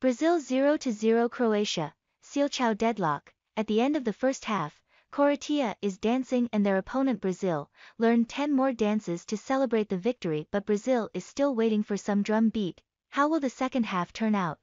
Brazil 0-0 Croatia, Selecao deadlock. At the end of the first half, Croatia is dancing and their opponent Brazil, learned 10 more dances to celebrate the victory but Brazil is still waiting for some drum beat. How will the second half turn out?